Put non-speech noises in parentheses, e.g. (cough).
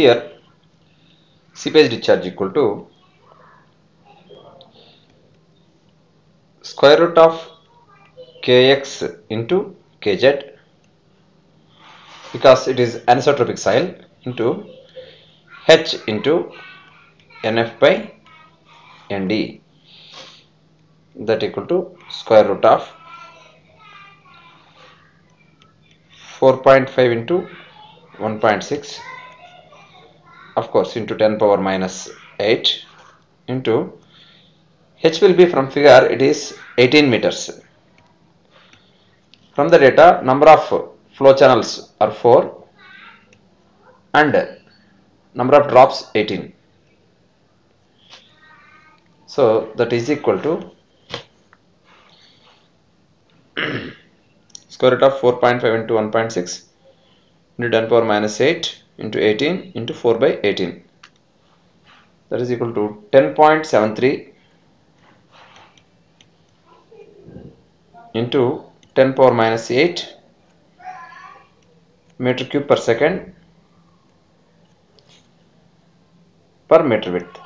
here seepage discharge equal to square root of kx into kz because it is anisotropic soil into h into nf by nd that equal to square root of 4.5 into 1.6 of course into 10 power minus 8 into h will be from figure it is 18 meters. From the data number of flow channels are 4 and number of drops 18 so that is equal to (clears throat) square root of 4.5 into 1.6 into 10 power minus 8 into 18 into 4 by 18 that is equal to 10.73 into 10 power minus 8 meter cube per second per meter width